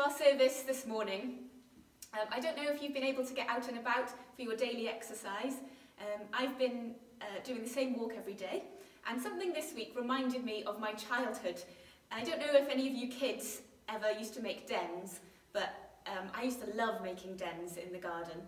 our service this morning. Um, I don't know if you've been able to get out and about for your daily exercise. Um, I've been uh, doing the same walk every day, and something this week reminded me of my childhood. I don't know if any of you kids ever used to make dens, but um, I used to love making dens in the garden.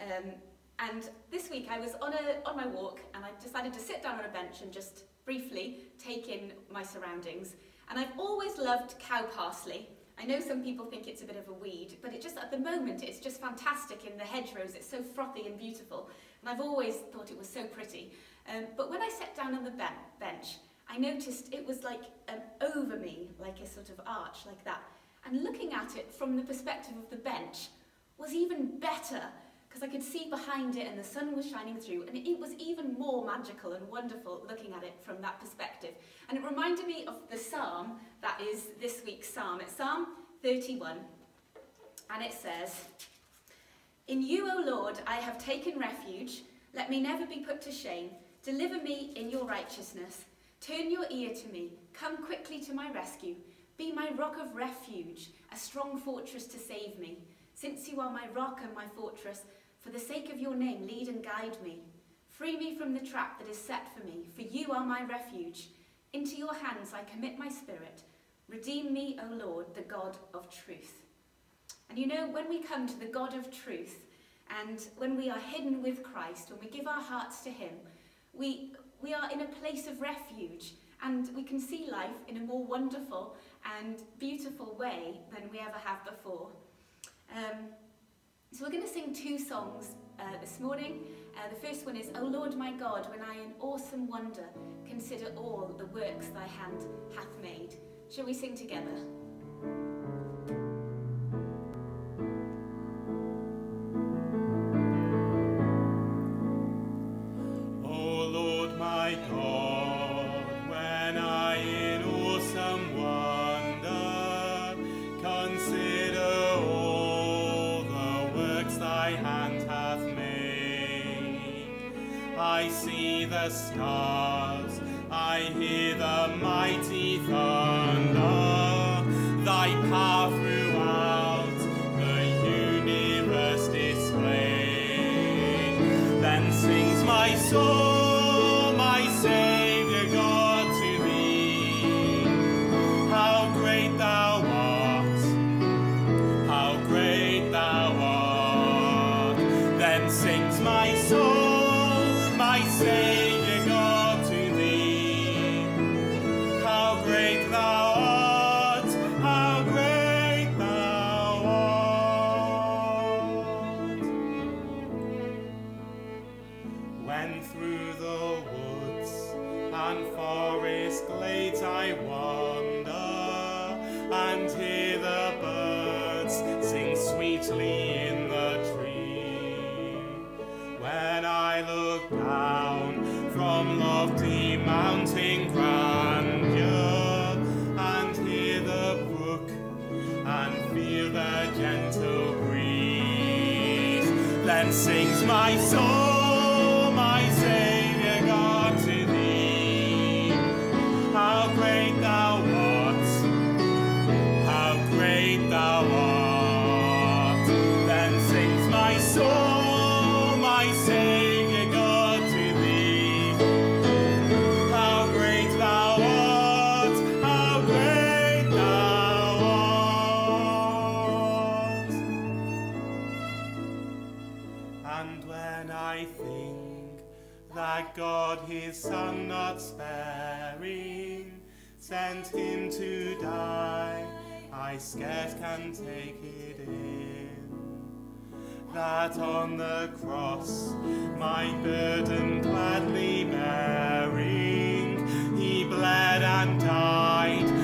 Um, and this week I was on, a, on my walk and I decided to sit down on a bench and just briefly take in my surroundings. And I've always loved cow parsley. I know some people think it's a bit of a weed, but it just at the moment it's just fantastic in the hedgerows. It's so frothy and beautiful. And I've always thought it was so pretty. Um, but when I sat down on the ben bench, I noticed it was like um, over me, like a sort of arch like that. And looking at it from the perspective of the bench was even better because I could see behind it and the sun was shining through and it was even more magical and wonderful looking at it from that perspective. And it reminded me of the psalm that is this week's psalm. It's Psalm 31 and it says, In you, O Lord, I have taken refuge. Let me never be put to shame. Deliver me in your righteousness. Turn your ear to me. Come quickly to my rescue. Be my rock of refuge, a strong fortress to save me. Since you are my rock and my fortress, for the sake of your name, lead and guide me. Free me from the trap that is set for me, for you are my refuge. Into your hands I commit my spirit. Redeem me, O Lord, the God of truth. And you know, when we come to the God of truth, and when we are hidden with Christ, when we give our hearts to him, we, we are in a place of refuge, and we can see life in a more wonderful and beautiful way than we ever have before. Um, so we're going to sing two songs uh, this morning. Uh, the first one is, O Lord my God, when I in awesome wonder consider all the works thy hand hath made. Shall we sing together? Oh Lord my God, when I in awesome wonder consider all the works thy hand hath made, I see the stars, I hear the mighty thunder, sings my soul, Son not sparing. Sent him to die, I scarce can take it in. That on the cross, my burden gladly bearing, he bled and died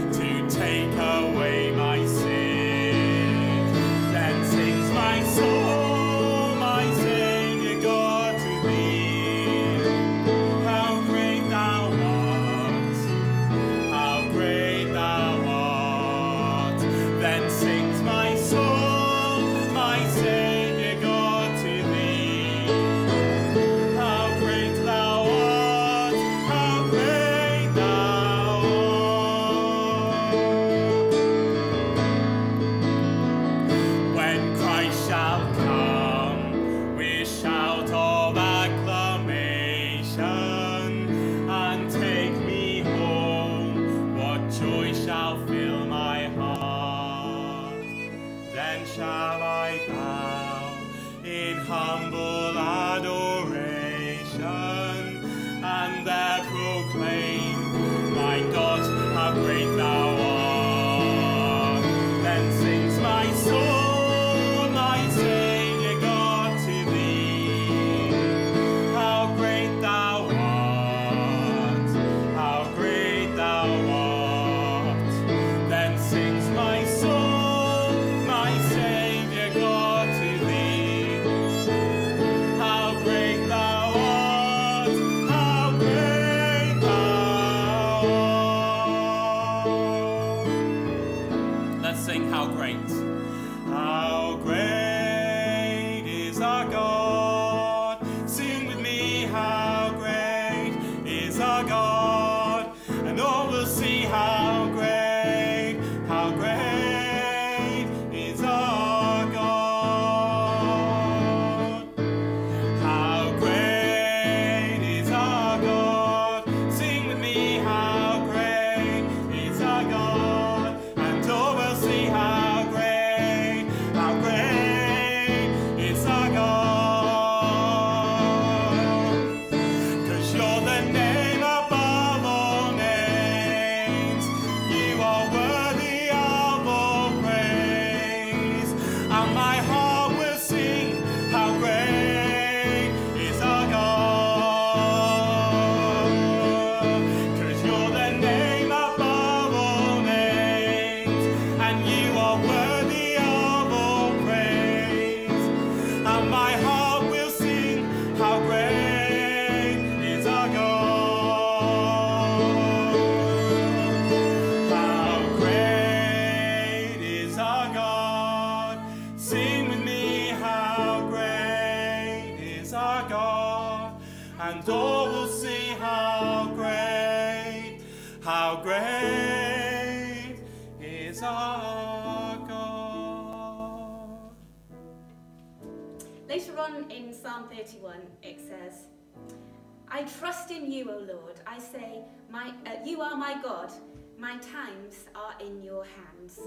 I trust in you, O Lord. I say, my, uh, You are my God. My times are in your hands.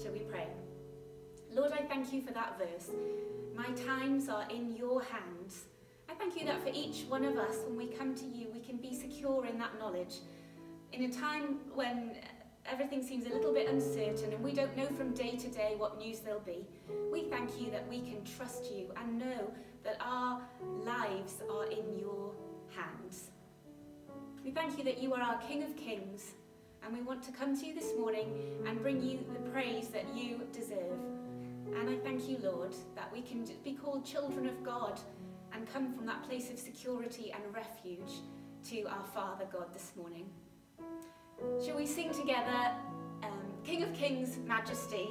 Shall we pray? Lord, I thank you for that verse. My times are in your hands. I thank you that for each one of us, when we come to you, we can be secure in that knowledge. In a time when everything seems a little bit uncertain and we don't know from day to day what news there'll be, we thank you that we can trust you and know that our lives are in your hands. We thank you that you are our King of Kings and we want to come to you this morning and bring you the praise that you deserve. And I thank you, Lord, that we can be called children of God and come from that place of security and refuge to our Father God this morning. Shall we sing together um, King of Kings, Majesty?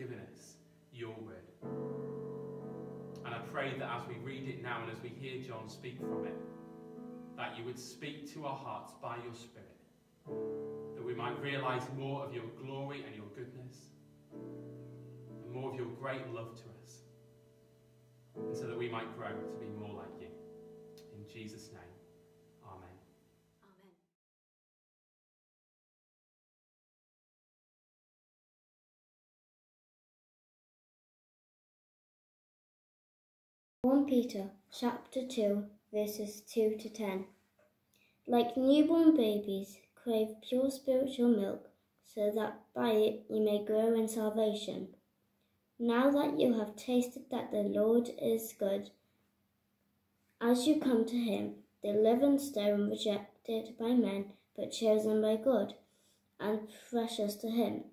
Given us your word. And I pray that as we read it now and as we hear John speak from it, that you would speak to our hearts by your Spirit, that we might realize more of your glory and your goodness, and more of your great love to us, and so that we might grow to be more like you. In Jesus' name, Peter chapter 2 verses 2 to 10. Like newborn babies, crave pure spiritual milk, so that by it you may grow in salvation. Now that you have tasted that the Lord is good, as you come to him, the living stone rejected by men, but chosen by God, and precious to him.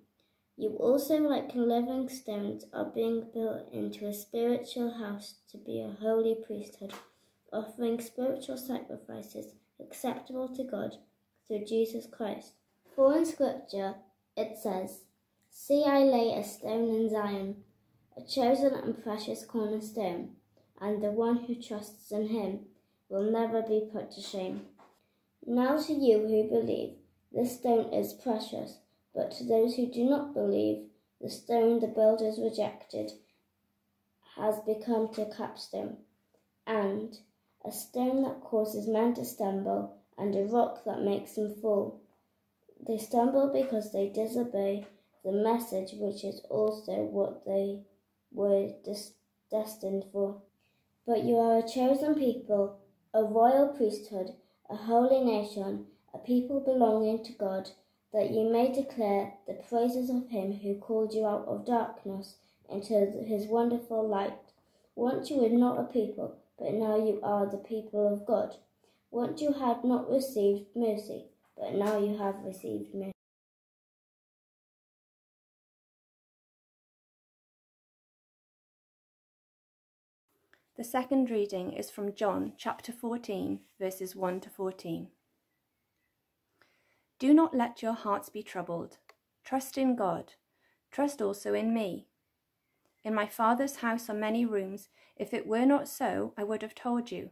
You also, like living stones, are being built into a spiritual house to be a holy priesthood, offering spiritual sacrifices acceptable to God through Jesus Christ. For in Scripture it says, See, I lay a stone in Zion, a chosen and precious cornerstone, and the one who trusts in him will never be put to shame. Now to you who believe, this stone is precious. But to those who do not believe, the stone the builders rejected has become a capstone, and a stone that causes men to stumble, and a rock that makes them fall. They stumble because they disobey the message, which is also what they were des- destined for. But you are a chosen people, a royal priesthood, a holy nation, a people belonging to God that you may declare the praises of him who called you out of darkness into his wonderful light. Once you were not a people, but now you are the people of God. Once you had not received mercy, but now you have received mercy. The second reading is from John chapter 14, verses 1 to 14. Do not let your hearts be troubled. Trust in God. Trust also in me. In my Father's house are many rooms. If it were not so, I would have told you.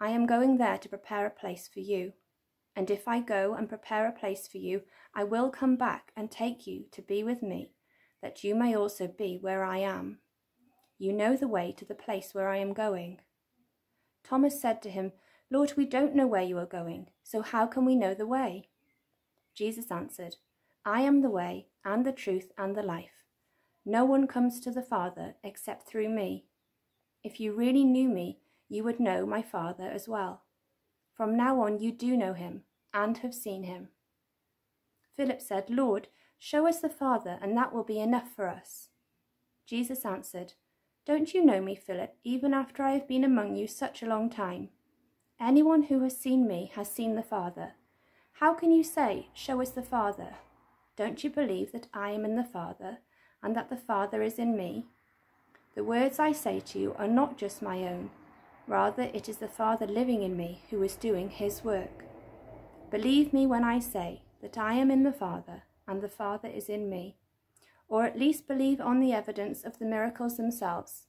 I am going there to prepare a place for you. And if I go and prepare a place for you, I will come back and take you to be with me, that you may also be where I am. You know the way to the place where I am going. Thomas said to him, Lord, we don't know where you are going, so how can we know the way? Jesus answered, I am the way, and the truth, and the life. No one comes to the Father except through me. If you really knew me, you would know my Father as well. From now on you do know him, and have seen him. Philip said, Lord, show us the Father, and that will be enough for us. Jesus answered, Don't you know me, Philip, even after I have been among you such a long time? Anyone who has seen me has seen the Father. How can you say, Show us the Father? Don't you believe that I am in the Father, and that the Father is in me? The words I say to you are not just my own. Rather, it is the Father living in me who is doing his work. Believe me when I say that I am in the Father, and the Father is in me. Or at least believe on the evidence of the miracles themselves.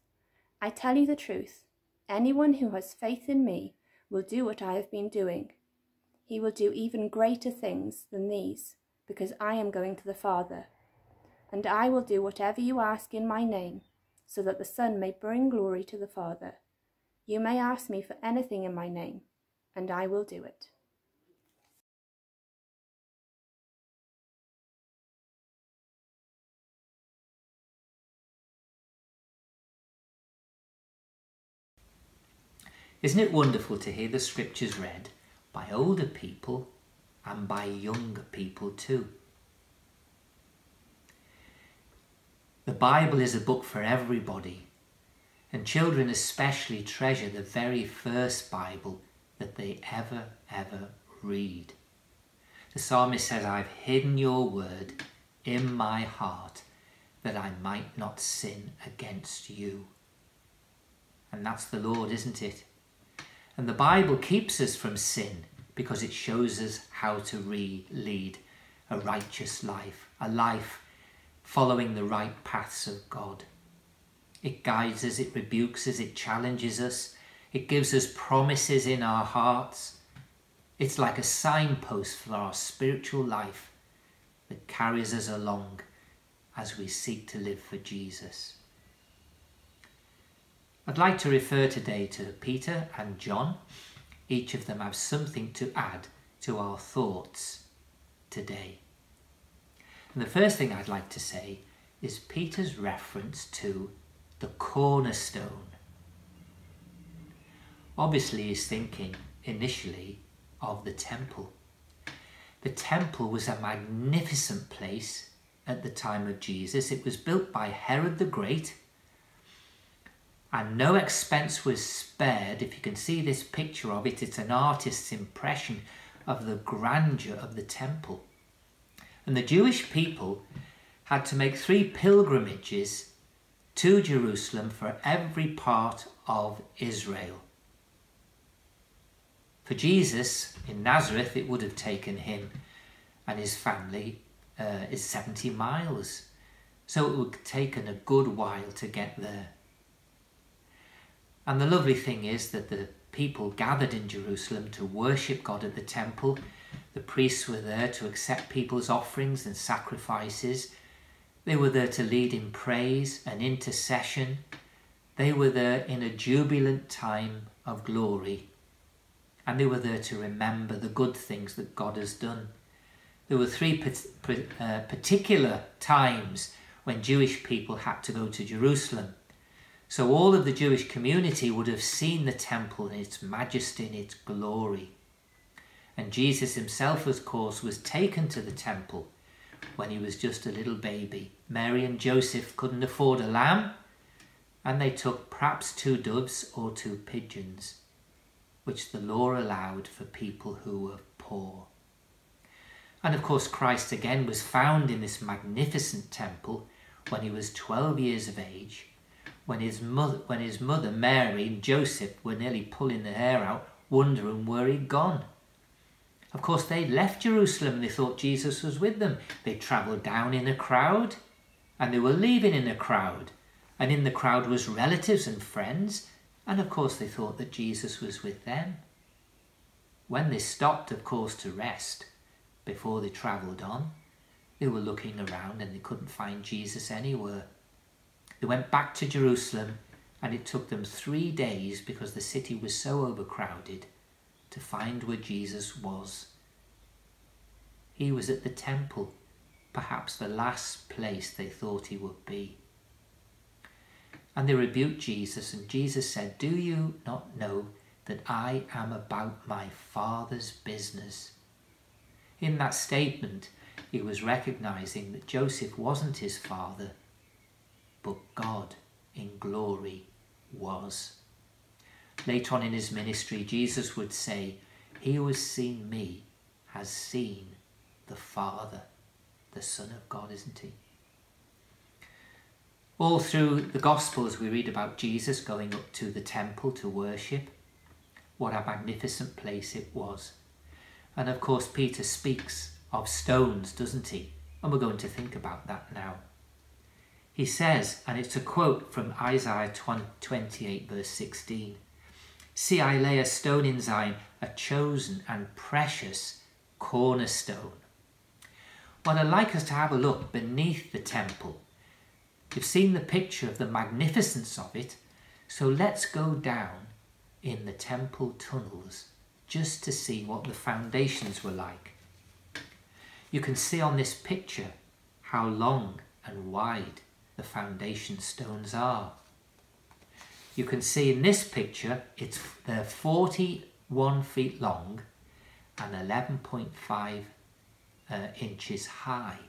I tell you the truth. Anyone who has faith in me will do what I have been doing he will do even greater things than these, because I am going to the Father. And I will do whatever you ask in my name, so that the Son may bring glory to the Father. You may ask me for anything in my name, and I will do it. Isn't it wonderful to hear the scriptures read by older people and by younger people too? The Bible is a book for everybody, and children especially treasure the very first Bible that they ever, ever read. The psalmist says, I've hidden your word in my heart that I might not sin against you. And that's the Lord, isn't it? And the Bible keeps us from sin because it shows us how to re- lead a righteous life, a life following the right paths of God. It guides us, it rebukes us, it challenges us, it gives us promises in our hearts. It's like a signpost for our spiritual life that carries us along as we seek to live for Jesus. I'd like to refer today to Peter and John. Each of them have something to add to our thoughts today. And the first thing I'd like to say is Peter's reference to the cornerstone. Obviously, he's thinking initially of the temple. The temple was a magnificent place at the time of Jesus. It was built by Herod the Great and no expense was spared. If you can see this picture of it, it's an artist's impression of the grandeur of the temple. And the Jewish people had to make three pilgrimages to Jerusalem for every part of Israel. For Jesus in Nazareth, it would have taken him and his family uh, is 70 miles. So it would have taken a good while to get there. And the lovely thing is that the people gathered in Jerusalem to worship God at the temple. The priests were there to accept people's offerings and sacrifices. They were there to lead in praise and intercession. They were there in a jubilant time of glory. And they were there to remember the good things that God has done. There were three uh, particular times when Jewish people had to go to Jerusalem. So all of the Jewish community would have seen the temple in its majesty and its glory. And Jesus himself, of course, was taken to the temple when he was just a little baby. Mary and Joseph couldn't afford a lamb, and they took perhaps two doves or two pigeons, which the law allowed for people who were poor. And of course, Christ again was found in this magnificent temple when he was 12 years of age when his mother, when his mother Mary and Joseph were nearly pulling their hair out, wondering where he'd gone. Of course, they'd left Jerusalem and they thought Jesus was with them. They travelled down in a crowd and they were leaving in a crowd. And in the crowd was relatives and friends. And of course, they thought that Jesus was with them. When they stopped, of course, to rest before they travelled on, they were looking around and they couldn't find Jesus anywhere. They went back to Jerusalem and it took them three days because the city was so overcrowded to find where Jesus was. He was at the temple, perhaps the last place they thought he would be. And they rebuked Jesus, and Jesus said, Do you not know that I am about my Father's business? In that statement, he was recognizing that Joseph wasn't his father, but God in glory was. Later on in his ministry, Jesus would say, He who has seen me has seen the Father, the Son of God, isn't he? All through the Gospels, we read about Jesus going up to the temple to worship. What a magnificent place it was. And of course, Peter speaks of stones, doesn't he? And we're going to think about that now. He says, and it's a quote from Isaiah 28, verse 16 See, I lay a stone in Zion, a chosen and precious cornerstone. Well, I'd like us to have a look beneath the temple. You've seen the picture of the magnificence of it, so let's go down in the temple tunnels just to see what the foundations were like. You can see on this picture how long and wide the foundation stones are. You can see in this picture, it's they're 41 feet long and 11.5 uh, inches high.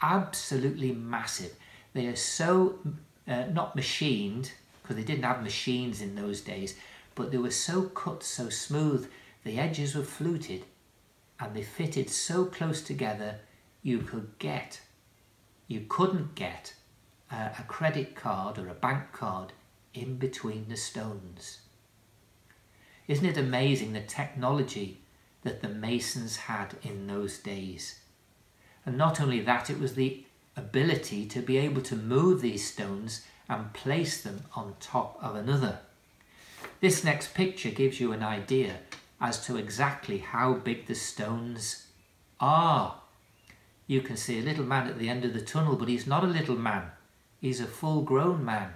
Absolutely massive. They are so, uh, not machined, because they didn't have machines in those days, but they were so cut so smooth, the edges were fluted, and they fitted so close together you could get, you couldn't get uh, a credit card or a bank card in between the stones. Isn't it amazing the technology that the masons had in those days? And not only that, it was the ability to be able to move these stones and place them on top of another. This next picture gives you an idea as to exactly how big the stones are. You can see a little man at the end of the tunnel, but he's not a little man. He's a full grown man.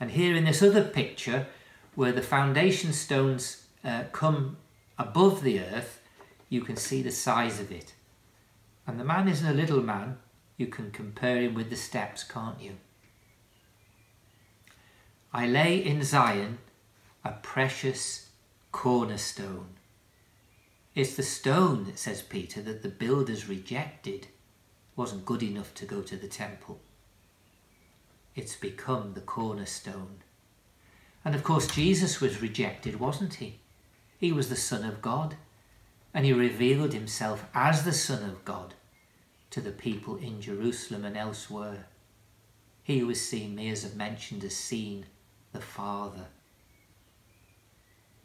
And here in this other picture, where the foundation stones uh, come above the earth, you can see the size of it. And the man isn't a little man. You can compare him with the steps, can't you? I lay in Zion a precious cornerstone. It's the stone, that says Peter, that the builders rejected. Wasn't good enough to go to the temple. It's become the cornerstone. And of course, Jesus was rejected, wasn't he? He was the Son of God, and he revealed himself as the Son of God to the people in Jerusalem and elsewhere. He who has seen as I've mentioned, has seen the Father.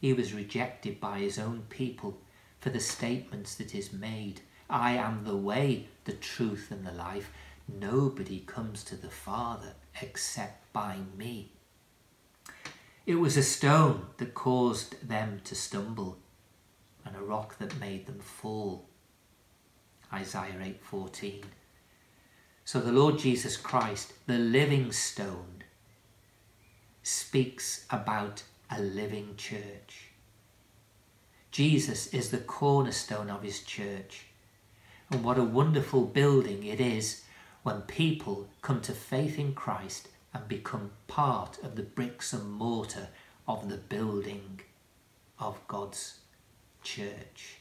He was rejected by his own people for the statements that is made. I am the way, the truth and the life. Nobody comes to the Father except by me. It was a stone that caused them to stumble and a rock that made them fall. Isaiah 8:14. So the Lord Jesus Christ, the living stone, speaks about a living church. Jesus is the cornerstone of his church. And what a wonderful building it is when people come to faith in Christ and become part of the bricks and mortar of the building of God's church.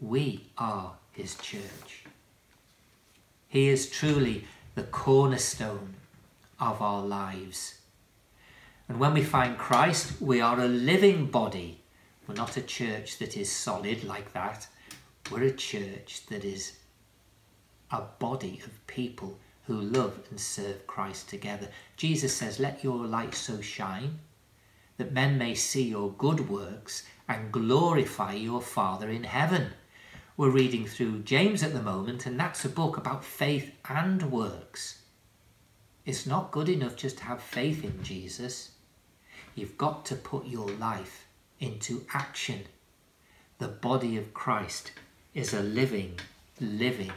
We are his church. He is truly the cornerstone of our lives. And when we find Christ, we are a living body. We're not a church that is solid like that. We're a church that is a body of people who love and serve Christ together. Jesus says, Let your light so shine that men may see your good works and glorify your Father in heaven. We're reading through James at the moment, and that's a book about faith and works. It's not good enough just to have faith in Jesus. You've got to put your life into action. The body of Christ is a living, living,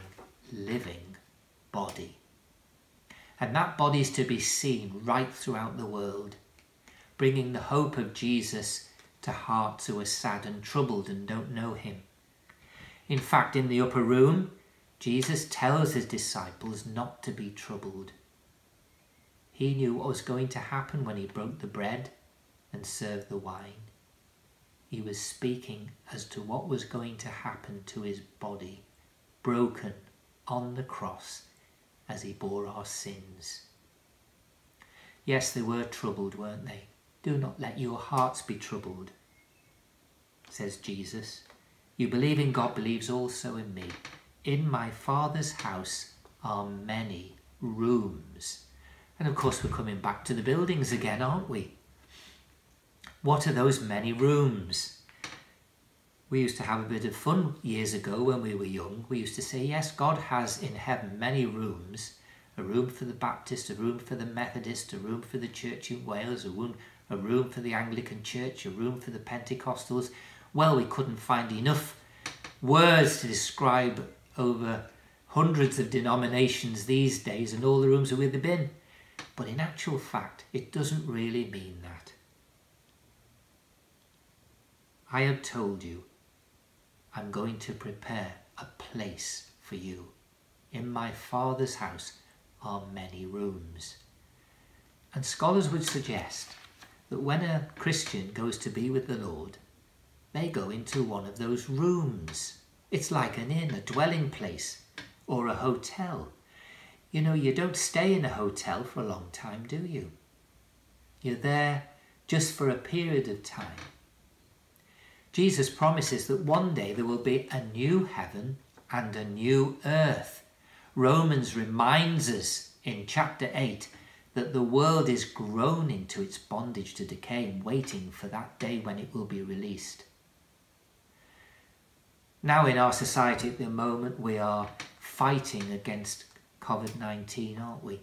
living body. And that body is to be seen right throughout the world, bringing the hope of Jesus to hearts who are sad and troubled and don't know him. In fact, in the upper room, Jesus tells his disciples not to be troubled. He knew what was going to happen when he broke the bread and served the wine. He was speaking as to what was going to happen to his body, broken on the cross as he bore our sins. Yes, they were troubled, weren't they? Do not let your hearts be troubled, says Jesus. You believe in God, believes also in me. In my Father's house are many rooms. And of course, we're coming back to the buildings again, aren't we? What are those many rooms? We used to have a bit of fun years ago when we were young. We used to say, yes, God has in heaven many rooms. A room for the Baptist, a room for the Methodist, a room for the Church in Wales, a room, a room for the Anglican Church, a room for the Pentecostals. Well, we couldn't find enough words to describe over hundreds of denominations these days and all the rooms are with the bin. But in actual fact, it doesn't really mean that. I have told you I'm going to prepare a place for you. In my Father's house are many rooms. And scholars would suggest that when a Christian goes to be with the Lord, they go into one of those rooms. It's like an inn, a dwelling place, or a hotel. You know, you don't stay in a hotel for a long time, do you? You're there just for a period of time Jesus promises that one day there will be a new heaven and a new earth. Romans reminds us in chapter 8 that the world is groaning to its bondage to decay waiting for that day when it will be released. Now, in our society at the moment, we are fighting against COVID 19, aren't we?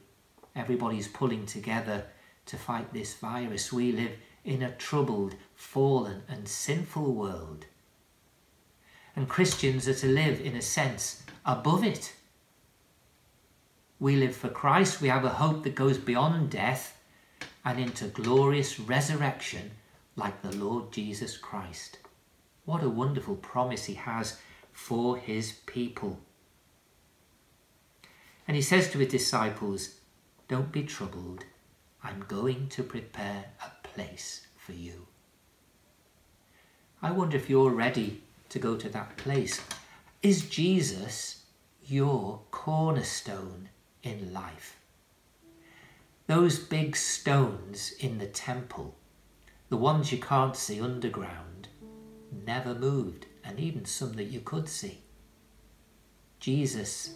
Everybody's pulling together to fight this virus. We live in a troubled, fallen, and sinful world. And Christians are to live, in a sense, above it. We live for Christ. We have a hope that goes beyond death and into glorious resurrection like the Lord Jesus Christ. What a wonderful promise he has for his people. And he says to his disciples, Don't be troubled. I'm going to prepare a place for you. I wonder if you're ready to go to that place. Is Jesus your cornerstone in life? Those big stones in the temple, the ones you can't see underground, never moved, and even some that you could see. Jesus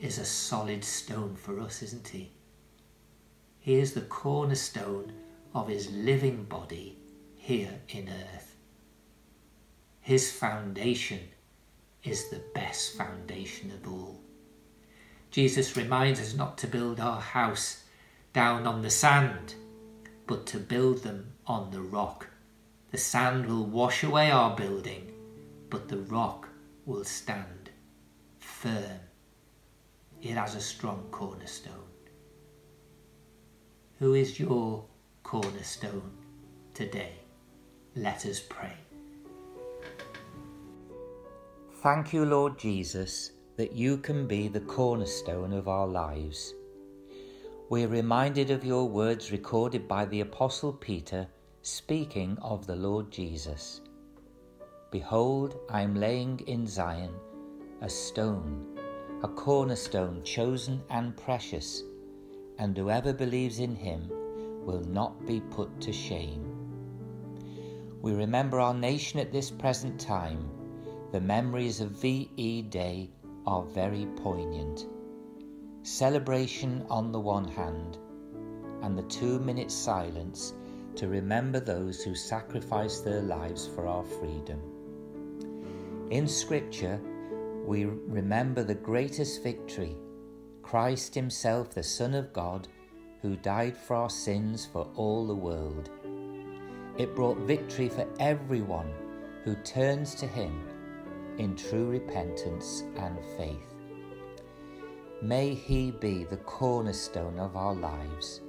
is a solid stone for us, isn't he? He is the cornerstone of his living body here in earth. His foundation is the best foundation of all. Jesus reminds us not to build our house down on the sand, but to build them on the rock. The sand will wash away our building, but the rock will stand firm. It has a strong cornerstone. Who is your cornerstone today? Let us pray. Thank you, Lord Jesus, that you can be the cornerstone of our lives. We're reminded of your words recorded by the Apostle Peter speaking of the Lord Jesus. Behold, I am laying in Zion a stone, a cornerstone chosen and precious, and whoever believes in him will not be put to shame. We remember our nation at this present time. The memories of VE Day are very poignant. Celebration on the one hand, and the two minute silence to remember those who sacrificed their lives for our freedom. In Scripture, we remember the greatest victory Christ Himself, the Son of God, who died for our sins for all the world. It brought victory for everyone who turns to Him in true repentance and faith. May He be the cornerstone of our lives,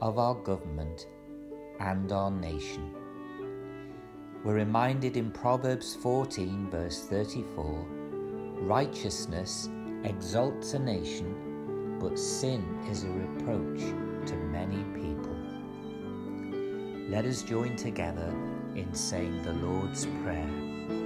of our government, and our nation. We're reminded in Proverbs 14, verse 34 righteousness exalts a nation, but sin is a reproach to many people. Let us join together in saying the Lord's Prayer.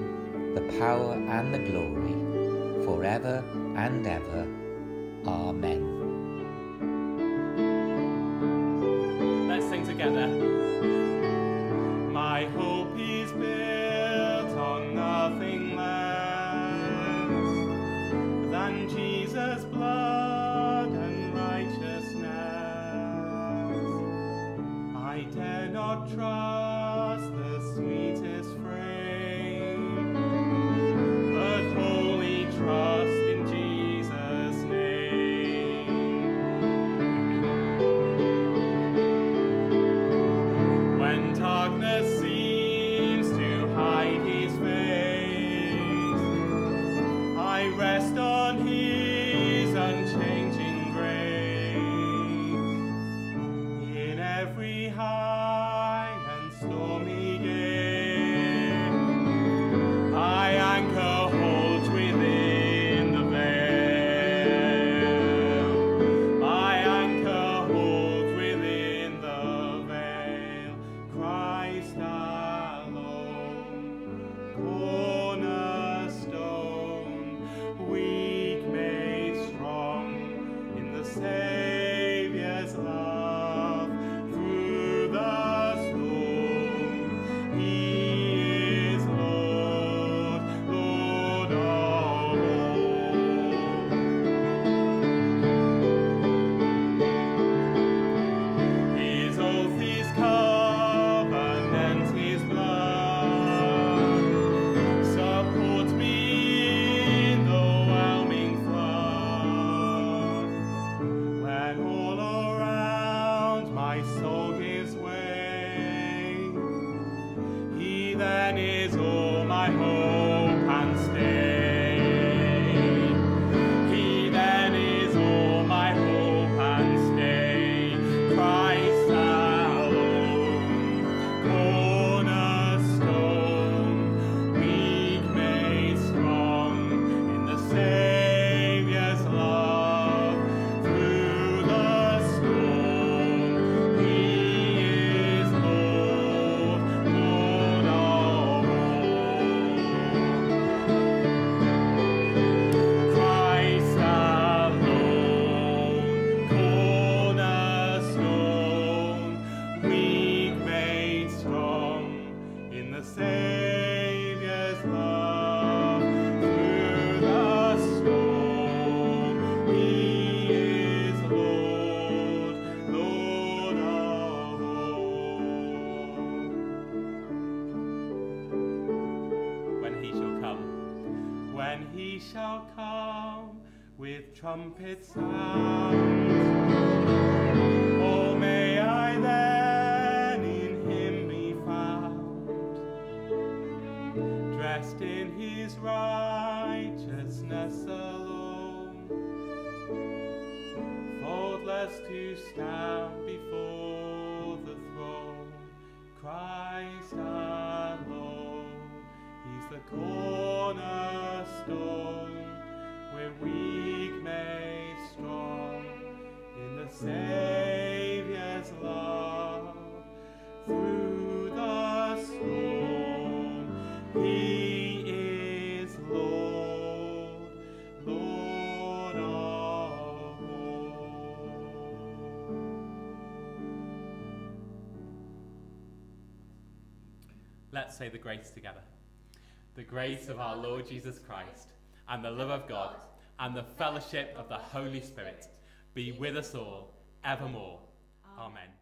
the power, and the glory, forever and ever. Amen. Trumpet sound. Oh, may I then in him be found, dressed in his righteousness alone, faultless to stand Let's say the grace together. The grace of our Lord Jesus Christ, and the love of God, and the fellowship of the Holy Spirit be with us all evermore. Amen.